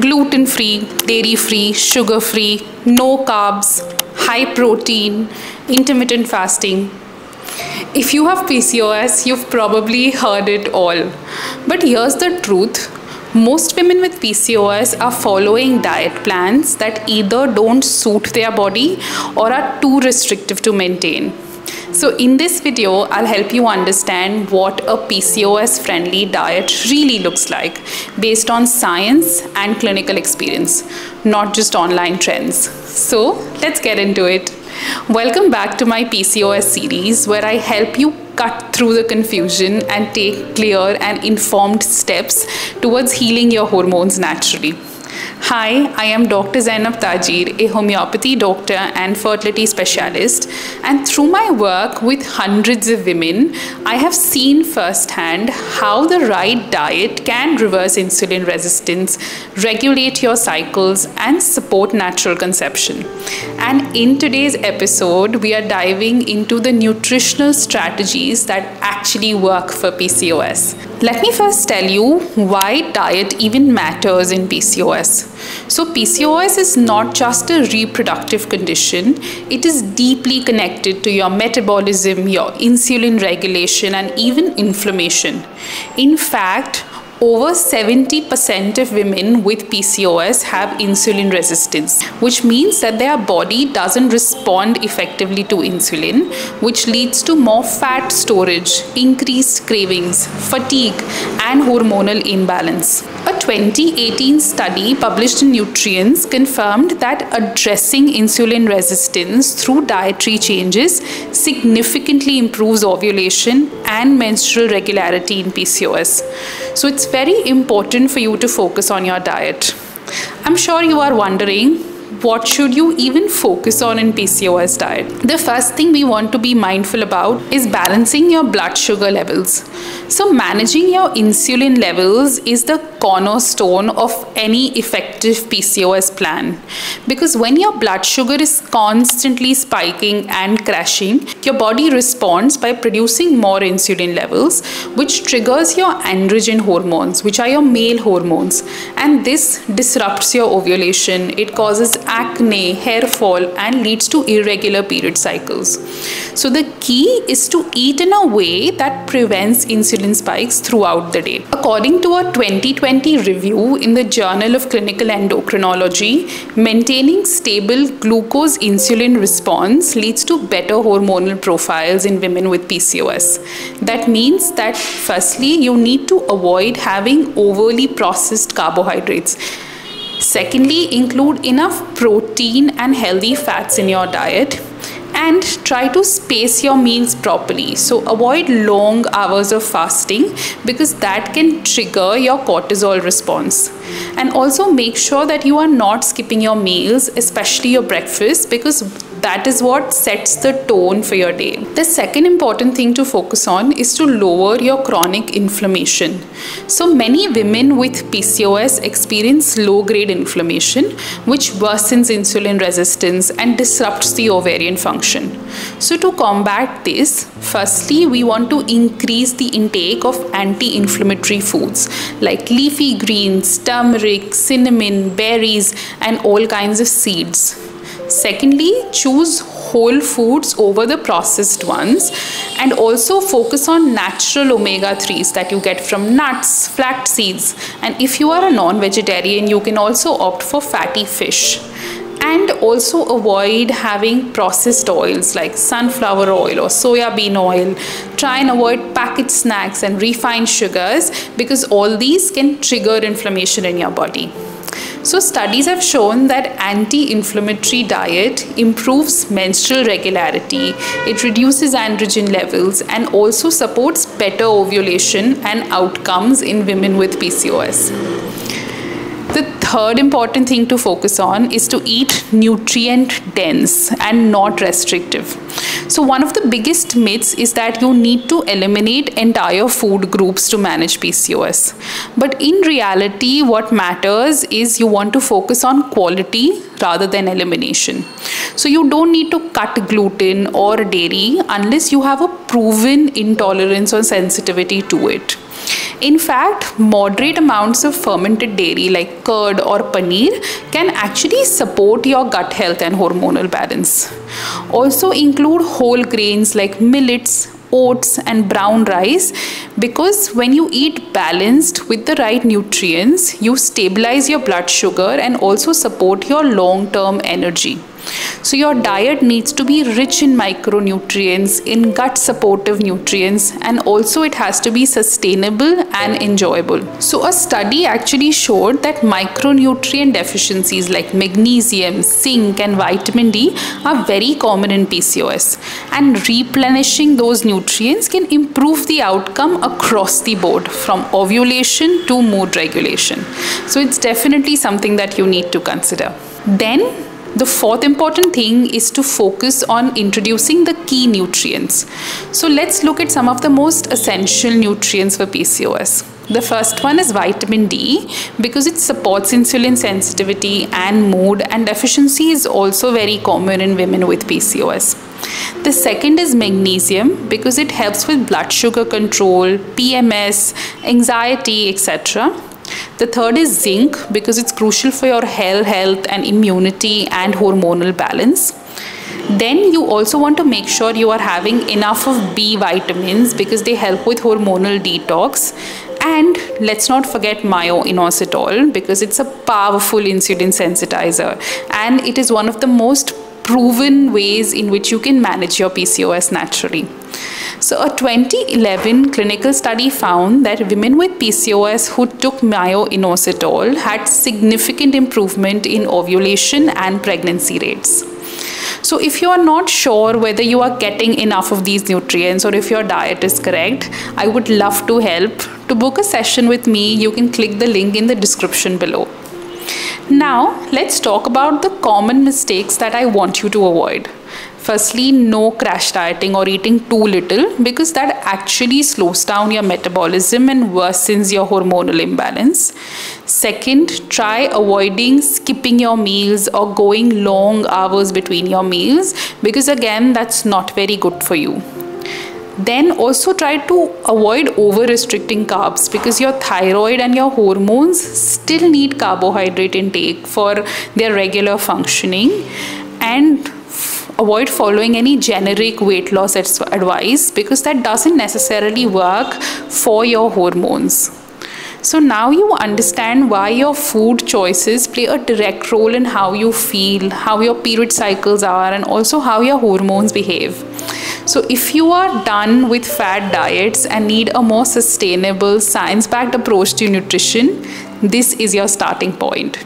gluten free, dairy free, sugar free, no carbs, high protein, intermittent fasting. If you have PCOS, you've probably heard it all. But here's the truth most women with PCOS are following diet plans that either don't suit their body or are too restrictive to maintain. So in this video, I'll help you understand what a PCOS friendly diet really looks like based on science and clinical experience, not just online trends. So let's get into it. Welcome back to my PCOS series where I help you cut through the confusion and take clear and informed steps towards healing your hormones naturally. Hi, I am Dr. Zainab Tajir, a homeopathy doctor and fertility specialist. And through my work with hundreds of women, I have seen firsthand how the right diet can reverse insulin resistance, regulate your cycles, and support natural conception. And in today's episode, we are diving into the nutritional strategies that actually work for PCOS. Let me first tell you why diet even matters in PCOS. So, PCOS is not just a reproductive condition, it is deeply connected to your metabolism, your insulin regulation, and even inflammation. In fact, over 70% of women with PCOS have insulin resistance, which means that their body doesn't respond effectively to insulin, which leads to more fat storage, increased cravings, fatigue, and hormonal imbalance. A 2018 study published in Nutrients confirmed that addressing insulin resistance through dietary changes significantly improves ovulation and menstrual regularity in PCOS. So it's very important for you to focus on your diet. I'm sure you are wondering what should you even focus on in PCOS diet? The first thing we want to be mindful about is balancing your blood sugar levels. So managing your insulin levels is the cornerstone of any effective PCOS plan because when your blood sugar is constantly spiking and crashing, your body responds by producing more insulin levels which triggers your androgen hormones which are your male hormones and this disrupts your ovulation. It causes acne, hair fall, and leads to irregular period cycles. So, the key is to eat in a way that prevents insulin spikes throughout the day. According to a 2020 review in the Journal of Clinical Endocrinology, maintaining stable glucose insulin response leads to better hormonal profiles in women with PCOS. That means that firstly, you need to avoid having overly processed carbohydrates Secondly, include enough protein and healthy fats in your diet and try to space your meals properly. So avoid long hours of fasting because that can trigger your cortisol response. And also make sure that you are not skipping your meals, especially your breakfast because that is what sets the tone for your day. The second important thing to focus on is to lower your chronic inflammation. So many women with PCOS experience low grade inflammation, which worsens insulin resistance and disrupts the ovarian function. So to combat this, firstly, we want to increase the intake of anti-inflammatory foods like leafy greens, turmeric, cinnamon, berries, and all kinds of seeds. Secondly, choose whole foods over the processed ones and also focus on natural omega 3s that you get from nuts, flax seeds. And if you are a non vegetarian, you can also opt for fatty fish. And also avoid having processed oils like sunflower oil or soya bean oil. Try and avoid packaged snacks and refined sugars because all these can trigger inflammation in your body. So studies have shown that anti-inflammatory diet improves menstrual regularity, it reduces androgen levels and also supports better ovulation and outcomes in women with PCOS. Third important thing to focus on is to eat nutrient dense and not restrictive. So one of the biggest myths is that you need to eliminate entire food groups to manage PCOS. But in reality, what matters is you want to focus on quality rather than elimination. So you don't need to cut gluten or dairy unless you have a proven intolerance or sensitivity to it. In fact, moderate amounts of fermented dairy like curd or paneer can actually support your gut health and hormonal balance. Also include whole grains like millets, oats and brown rice because when you eat balanced with the right nutrients you stabilize your blood sugar and also support your long term energy so your diet needs to be rich in micronutrients, in gut supportive nutrients, and also it has to be sustainable and enjoyable. So a study actually showed that micronutrient deficiencies like magnesium, zinc, and vitamin D are very common in PCOS. And replenishing those nutrients can improve the outcome across the board from ovulation to mood regulation. So it's definitely something that you need to consider. Then the fourth important thing is to focus on introducing the key nutrients. So let's look at some of the most essential nutrients for PCOS. The first one is vitamin D because it supports insulin sensitivity and mood and deficiency is also very common in women with PCOS. The second is magnesium because it helps with blood sugar control, PMS, anxiety, etc. The third is zinc because it's crucial for your hair health and immunity and hormonal balance. Then you also want to make sure you are having enough of B vitamins because they help with hormonal detox. And let's not forget myo-inositol because it's a powerful insulin sensitizer and it is one of the most proven ways in which you can manage your PCOS naturally. So, a 2011 clinical study found that women with PCOS who took myo-inositol had significant improvement in ovulation and pregnancy rates. So, if you are not sure whether you are getting enough of these nutrients or if your diet is correct, I would love to help. To book a session with me, you can click the link in the description below. Now, let's talk about the common mistakes that I want you to avoid. Firstly, no crash dieting or eating too little because that actually slows down your metabolism and worsens your hormonal imbalance. Second, try avoiding skipping your meals or going long hours between your meals because again, that's not very good for you then also try to avoid over restricting carbs because your thyroid and your hormones still need carbohydrate intake for their regular functioning and avoid following any generic weight loss advice because that doesn't necessarily work for your hormones so now you understand why your food choices play a direct role in how you feel, how your period cycles are, and also how your hormones behave. So, if you are done with fad diets and need a more sustainable, science backed approach to nutrition, this is your starting point.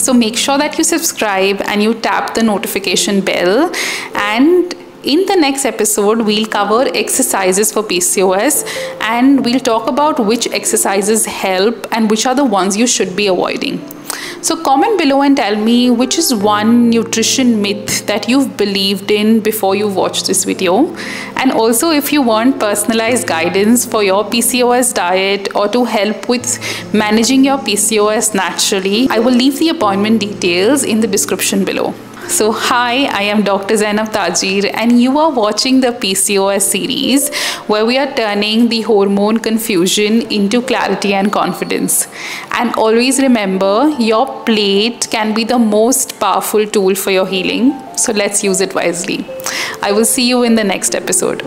So, make sure that you subscribe and you tap the notification bell and in the next episode, we'll cover exercises for PCOS and we'll talk about which exercises help and which are the ones you should be avoiding. So comment below and tell me which is one nutrition myth that you've believed in before you watched this video. And also if you want personalized guidance for your PCOS diet or to help with managing your PCOS naturally, I will leave the appointment details in the description below. So, hi, I am Dr. Zainab Tajir, and you are watching the PCOS series where we are turning the hormone confusion into clarity and confidence. And always remember, your plate can be the most powerful tool for your healing. So, let's use it wisely. I will see you in the next episode.